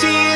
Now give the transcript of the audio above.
see